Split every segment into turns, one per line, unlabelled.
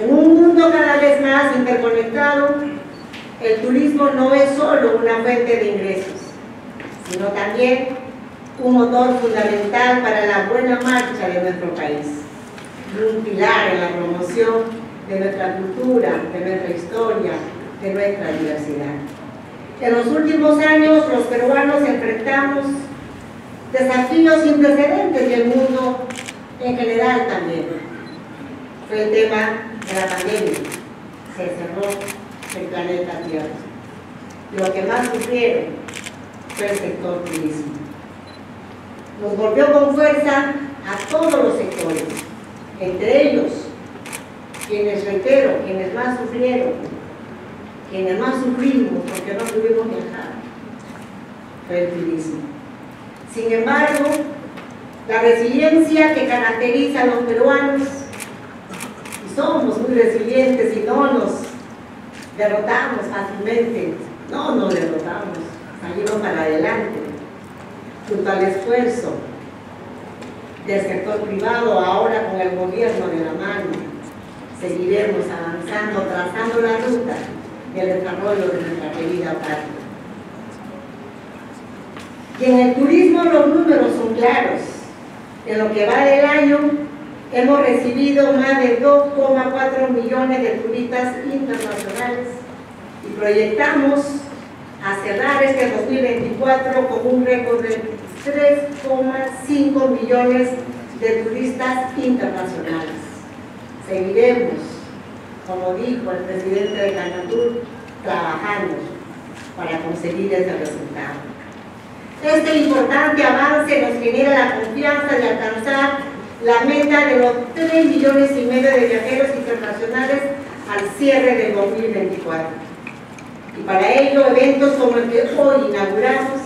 En un mundo cada vez más interconectado, el turismo no es solo una fuente de ingresos, sino también un motor fundamental para la buena marcha de nuestro país, un pilar en la promoción de nuestra cultura, de nuestra historia, de nuestra diversidad. En los últimos años los peruanos enfrentamos desafíos sin precedentes y el mundo en general también. El tema de la pandemia. Se cerró el planeta Tierra. Lo que más sufrieron fue el sector turismo. Nos volvió con fuerza a todos los sectores, entre ellos quienes, reitero, quienes más sufrieron, quienes más sufrimos porque no pudimos viajar, fue el turismo. Sin embargo, la resiliencia que caracteriza a los peruanos, somos muy resilientes y no nos derrotamos fácilmente, no nos derrotamos, salimos para adelante, junto al esfuerzo del sector privado, ahora con el gobierno de la mano, seguiremos avanzando, trazando la ruta del desarrollo de nuestra querida patria. Y en el turismo los números son claros. En lo que va del año hemos recibido más de 2,4 millones de turistas internacionales y proyectamos a cerrar este 2024 con un récord de 3,5 millones de turistas internacionales. Seguiremos, como dijo el presidente de Canatur, trabajando para conseguir ese resultado. Este importante avance nos genera la confianza de alcanzar la meta de los 3 millones y medio de viajeros internacionales al cierre del 2024. Y para ello, eventos como el que hoy inauguramos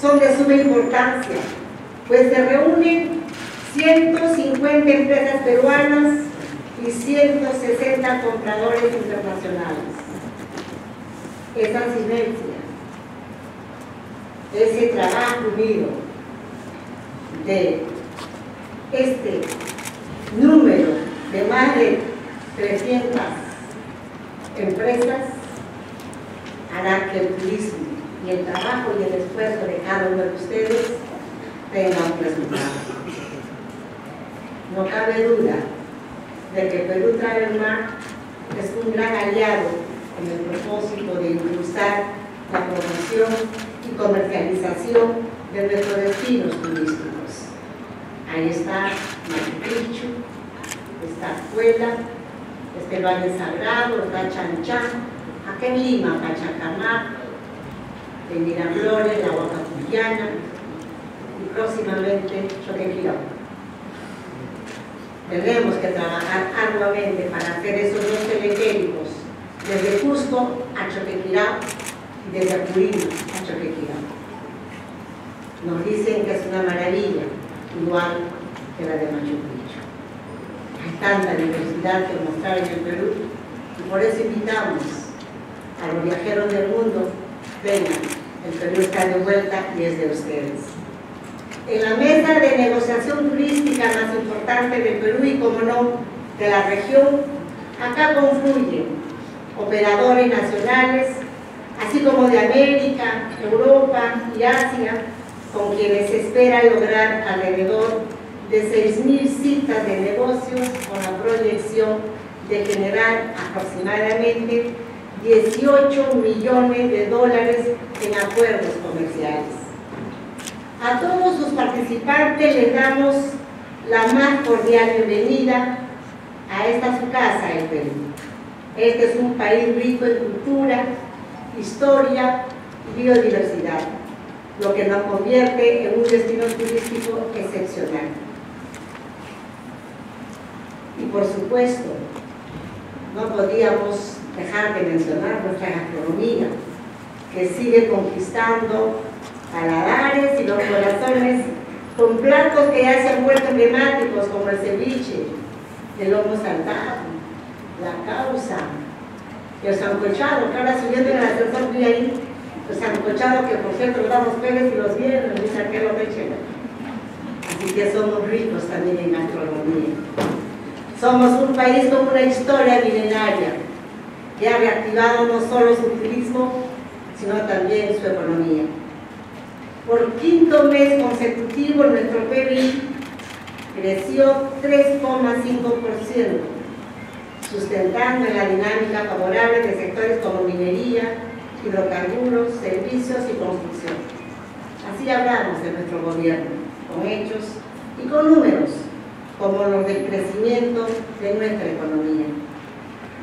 son de suma importancia, pues se reúnen 150 empresas peruanas y 160 compradores internacionales. Esa sinergia, ese trabajo unido de este número de más de 300 empresas hará que el turismo y el trabajo y el esfuerzo de cada uno de ustedes tengan un resultado. No cabe duda de que Perú Travel es un gran aliado en el propósito de impulsar la promoción y comercialización de nuestros destinos turísticos. Ahí está Machu Picchu, está Cuela, está el Valle Sagrado, está Chan acá en Lima, Pachacamac, en Miraflores, la Huacapuyana y próximamente Choquequirón. Tenemos que trabajar arduamente para hacer esos dos teleféricos desde Cusco a Choquequirá y desde Apurímac a Choquequirá. Nos dicen que es una maravilla, igual que la de Machu Picchu. Hay tanta diversidad que mostrar en el Perú y por eso invitamos a los viajeros del mundo, vengan, el Perú está de vuelta y es de ustedes en la mesa de negociación turística más importante del Perú y, como no, de la región, acá confluyen operadores nacionales, así como de América, Europa y Asia, con quienes espera lograr alrededor de 6.000 citas de negocios con la proyección de generar aproximadamente 18 millones de dólares en acuerdos comerciales. A todos sus participantes les damos la más cordial bienvenida a esta su casa, el Perú. Este es un país rico en cultura, historia y biodiversidad, lo que nos convierte en un destino turístico excepcional. Y por supuesto, no podíamos dejar de mencionar nuestra gastronomía, que sigue conquistando paladares y los corazones con platos que ya se han vuelto emblemáticos como el ceviche, el lomo saltado, la causa, el sancochado, que ahora subiendo en el ascensor el sancochado que por cierto lo damos Pérez y los viernes, dice aquel Así que somos ricos también en gastronomía. Somos un país con una historia milenaria que ha reactivado no solo su turismo, sino también su economía. Por quinto mes consecutivo nuestro PIB creció 3,5%, sustentando en la dinámica favorable de sectores como minería, hidrocarburos, servicios y construcción. Así hablamos de nuestro gobierno, con hechos y con números, como los del crecimiento de nuestra economía.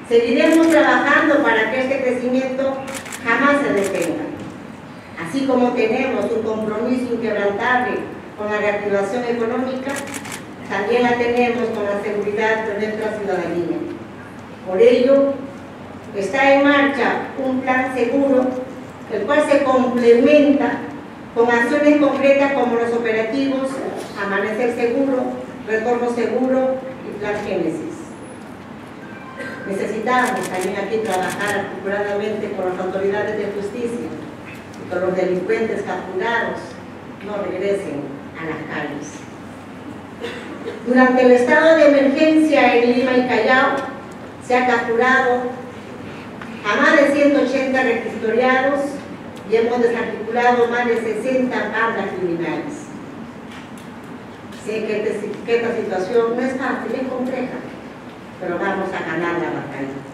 Seguiremos trabajando para que este crecimiento jamás se detenga, así como tenemos un compromiso inquebrantable con la reactivación económica, también la tenemos con la seguridad de nuestra ciudadanía. Por ello, está en marcha un plan seguro, el cual se complementa con acciones concretas como los operativos Amanecer Seguro, Retorno Seguro y Plan Génesis. Necesitamos también aquí trabajar articuladamente con las autoridades de justicia y que los delincuentes capturados no regresen a las calles. Durante el estado de emergencia en Lima y Callao se ha capturado a más de 180 requisitoriados y hemos desarticulado más de 60 bandas criminales. Sé que, este que esta situación no es fácil, es compleja, pero vamos a ganar la batalla.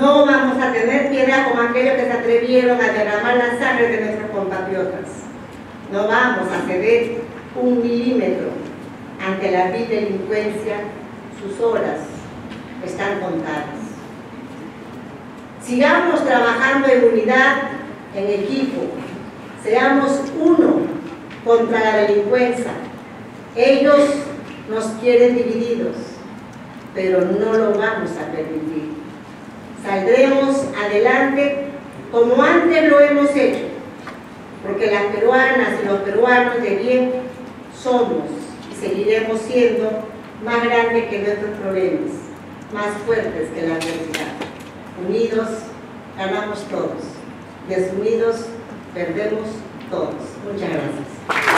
No vamos a tener piedad como aquellos que se atrevieron a derramar la sangre de nuestros compatriotas. No vamos a ceder un milímetro ante la delincuencia, sus horas están contadas. Sigamos trabajando en unidad, en equipo. Seamos uno contra la delincuencia. Ellos nos quieren divididos, pero no lo vamos a permitir. Saldremos adelante como antes lo hemos hecho, porque las peruanas y los peruanos de bien somos y seguiremos siendo más grandes que nuestros problemas, más fuertes que la adversidad. Unidos ganamos todos, desunidos perdemos todos. Muchas gracias.